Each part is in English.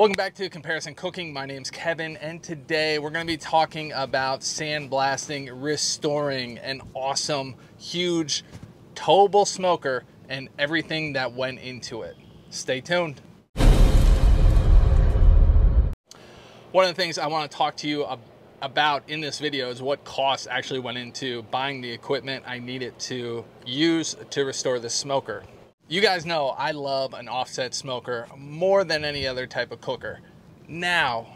Welcome back to Comparison Cooking. My name's Kevin, and today we're going to be talking about sandblasting, restoring an awesome, huge, towable smoker and everything that went into it. Stay tuned. One of the things I want to talk to you about in this video is what costs actually went into buying the equipment I needed to use to restore the smoker. You guys know I love an offset smoker more than any other type of cooker. Now,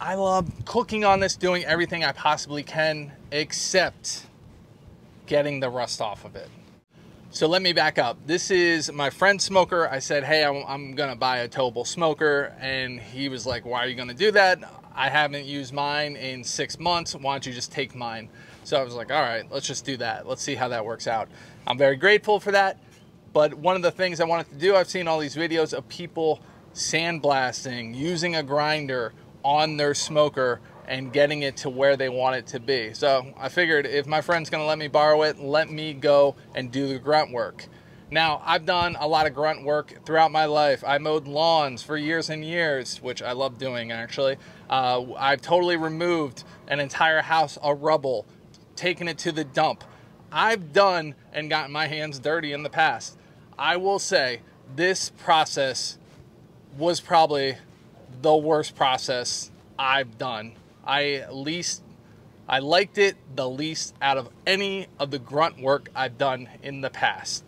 I love cooking on this, doing everything I possibly can, except getting the rust off of it. So let me back up. This is my friend's smoker. I said, hey, I'm, I'm gonna buy a towable smoker. And he was like, why are you gonna do that? I haven't used mine in six months. Why don't you just take mine? So I was like, all right, let's just do that. Let's see how that works out. I'm very grateful for that. But one of the things I wanted to do, I've seen all these videos of people sandblasting, using a grinder on their smoker and getting it to where they want it to be. So I figured if my friend's gonna let me borrow it, let me go and do the grunt work. Now, I've done a lot of grunt work throughout my life. I mowed lawns for years and years, which I love doing actually. Uh, I've totally removed an entire house of rubble, taken it to the dump. I've done and gotten my hands dirty in the past. I will say this process was probably the worst process I've done. I least I liked it the least out of any of the grunt work I've done in the past.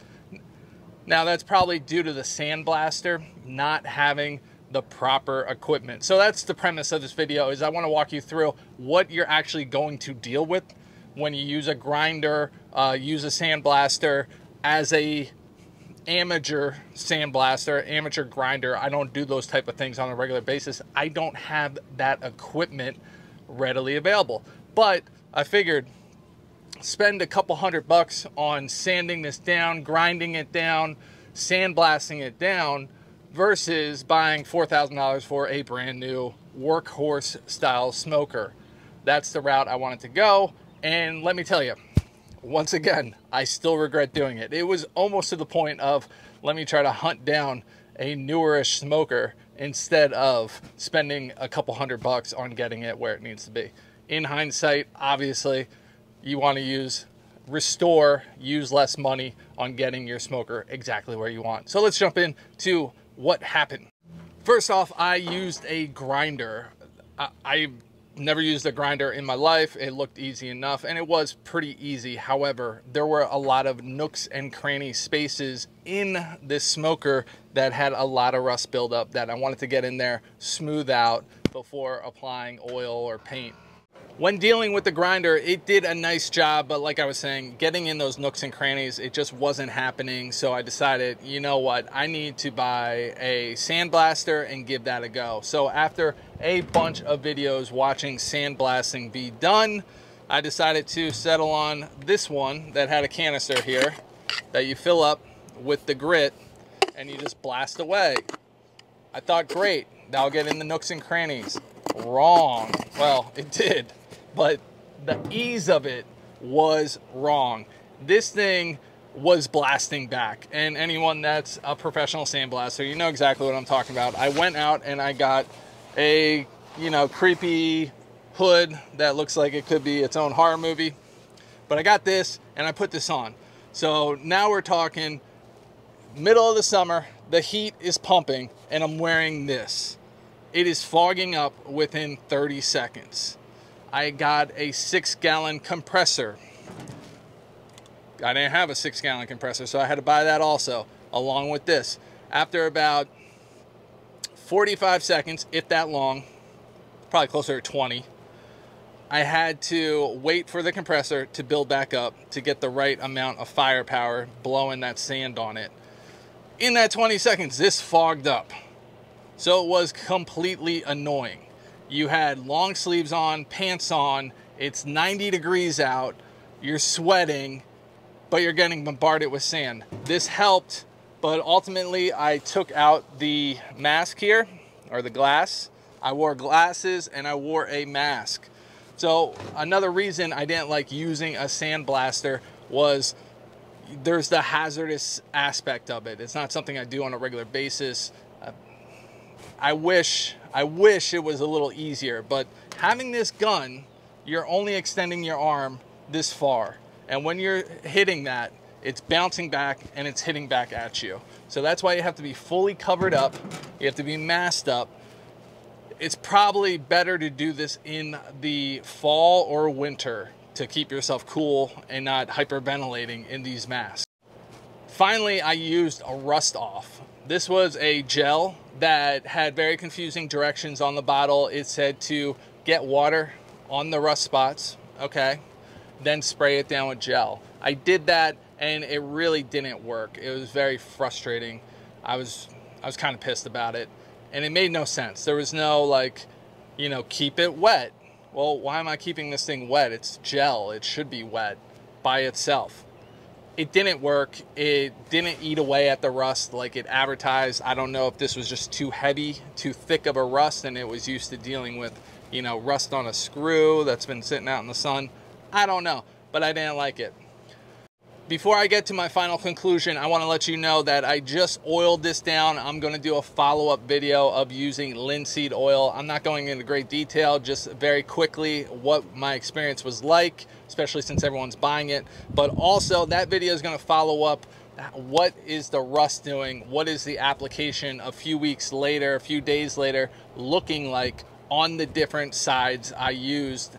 Now that's probably due to the sandblaster not having the proper equipment. So that's the premise of this video is I want to walk you through what you're actually going to deal with when you use a grinder, uh, use a sandblaster as a amateur sandblaster, amateur grinder. I don't do those type of things on a regular basis. I don't have that equipment readily available. But I figured spend a couple hundred bucks on sanding this down, grinding it down, sandblasting it down versus buying $4,000 for a brand new workhorse style smoker. That's the route I wanted to go. And let me tell you, once again, I still regret doing it. It was almost to the point of let me try to hunt down a newerish smoker instead of spending a couple hundred bucks on getting it where it needs to be. In hindsight, obviously, you want to use restore, use less money on getting your smoker exactly where you want. So let's jump in to what happened. First off, I used a grinder. I, I never used a grinder in my life. It looked easy enough and it was pretty easy. However, there were a lot of nooks and cranny spaces in this smoker that had a lot of rust buildup that I wanted to get in there, smooth out before applying oil or paint. When dealing with the grinder, it did a nice job, but like I was saying, getting in those nooks and crannies, it just wasn't happening. So I decided, you know what, I need to buy a sandblaster and give that a go. So after a bunch of videos watching sandblasting be done, I decided to settle on this one that had a canister here that you fill up with the grit and you just blast away. I thought, great, that'll get in the nooks and crannies. Wrong. Well, it did but the ease of it was wrong. This thing was blasting back. And anyone that's a professional sandblaster, you know exactly what I'm talking about. I went out and I got a, you know, creepy hood that looks like it could be its own horror movie. But I got this and I put this on. So now we're talking middle of the summer, the heat is pumping and I'm wearing this. It is fogging up within 30 seconds. I got a six gallon compressor. I didn't have a six gallon compressor, so I had to buy that also, along with this. After about 45 seconds, if that long, probably closer to 20, I had to wait for the compressor to build back up to get the right amount of firepower blowing that sand on it. In that 20 seconds, this fogged up. So it was completely annoying you had long sleeves on, pants on, it's 90 degrees out, you're sweating, but you're getting bombarded with sand. This helped, but ultimately I took out the mask here, or the glass. I wore glasses and I wore a mask. So another reason I didn't like using a sandblaster was there's the hazardous aspect of it. It's not something I do on a regular basis uh, I wish, I wish it was a little easier, but having this gun, you're only extending your arm this far. And when you're hitting that, it's bouncing back and it's hitting back at you. So that's why you have to be fully covered up. You have to be masked up. It's probably better to do this in the fall or winter to keep yourself cool and not hyperventilating in these masks. Finally, I used a rust off. This was a gel that had very confusing directions on the bottle. It said to get water on the rust spots, okay, then spray it down with gel. I did that and it really didn't work. It was very frustrating. I was I was kind of pissed about it and it made no sense. There was no like, you know, keep it wet. Well, why am I keeping this thing wet? It's gel. It should be wet by itself. It didn't work. It didn't eat away at the rust like it advertised. I don't know if this was just too heavy, too thick of a rust and it was used to dealing with, you know, rust on a screw that's been sitting out in the sun. I don't know, but I didn't like it. Before I get to my final conclusion, I want to let you know that I just oiled this down. I'm going to do a follow-up video of using linseed oil. I'm not going into great detail, just very quickly what my experience was like, especially since everyone's buying it. But also that video is going to follow up what is the rust doing? What is the application a few weeks later, a few days later, looking like on the different sides I used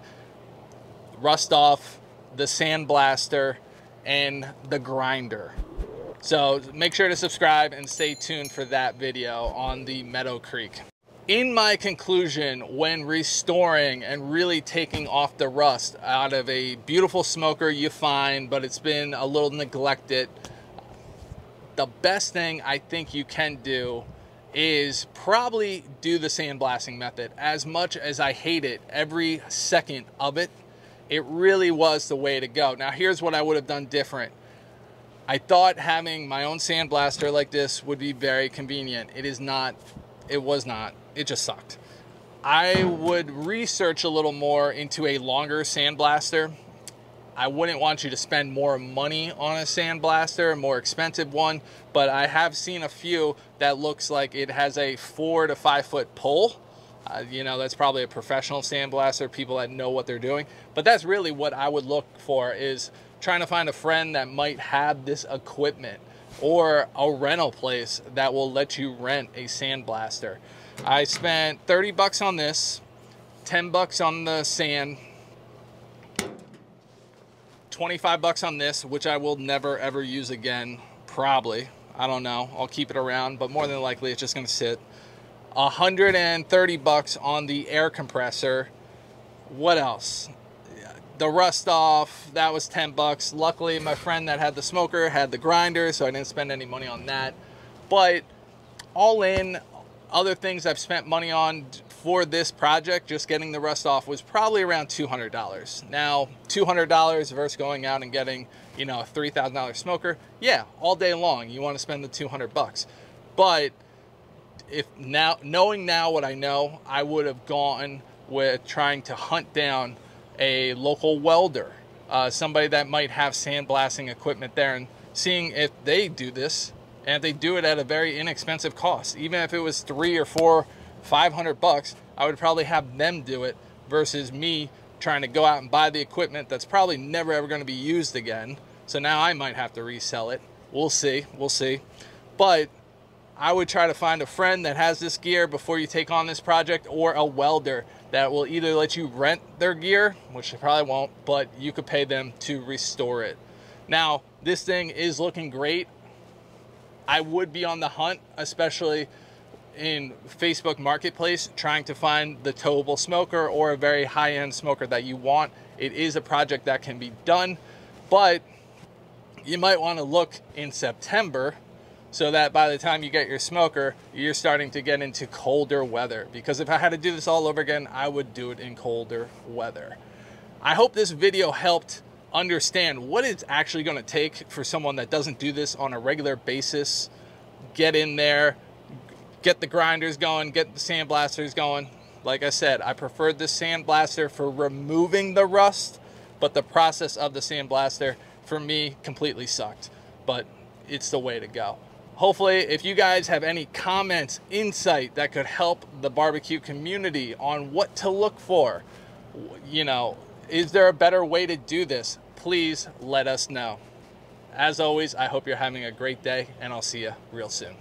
rust off, the sandblaster, and the grinder. So make sure to subscribe and stay tuned for that video on the Meadow Creek. In my conclusion, when restoring and really taking off the rust out of a beautiful smoker you find, but it's been a little neglected, the best thing I think you can do is probably do the sandblasting method. As much as I hate it, every second of it, it really was the way to go. Now, here's what I would have done different. I thought having my own sandblaster like this would be very convenient. It is not, it was not, it just sucked. I would research a little more into a longer sandblaster. I wouldn't want you to spend more money on a sandblaster, a more expensive one, but I have seen a few that looks like it has a four to five foot pull uh, you know, that's probably a professional sandblaster, people that know what they're doing. But that's really what I would look for is trying to find a friend that might have this equipment or a rental place that will let you rent a sandblaster. I spent 30 bucks on this, 10 bucks on the sand, 25 bucks on this, which I will never ever use again, probably. I don't know. I'll keep it around, but more than likely it's just going to sit. 130 bucks on the air compressor. What else? The rust off, that was 10 bucks. Luckily, my friend that had the smoker had the grinder, so I didn't spend any money on that. But all in, other things I've spent money on for this project, just getting the rust off, was probably around $200. Now, $200 versus going out and getting, you know, a $3,000 smoker, yeah, all day long, you want to spend the 200 bucks. But if now knowing now what I know, I would have gone with trying to hunt down a local welder, uh, somebody that might have sandblasting equipment there, and seeing if they do this and if they do it at a very inexpensive cost. Even if it was three or four, five hundred bucks, I would probably have them do it versus me trying to go out and buy the equipment that's probably never ever going to be used again. So now I might have to resell it. We'll see. We'll see. But I would try to find a friend that has this gear before you take on this project or a welder that will either let you rent their gear, which they probably won't, but you could pay them to restore it. Now, this thing is looking great. I would be on the hunt, especially in Facebook Marketplace, trying to find the towable smoker or a very high-end smoker that you want. It is a project that can be done, but you might want to look in September so that by the time you get your smoker, you're starting to get into colder weather. Because if I had to do this all over again, I would do it in colder weather. I hope this video helped understand what it's actually going to take for someone that doesn't do this on a regular basis. Get in there, get the grinders going, get the sandblasters going. Like I said, I preferred the sandblaster for removing the rust, but the process of the sandblaster for me completely sucked. But it's the way to go. Hopefully if you guys have any comments insight that could help the barbecue community on what to look for you know is there a better way to do this? Please let us know. As always i hope you're having a great day and i'll see you real soon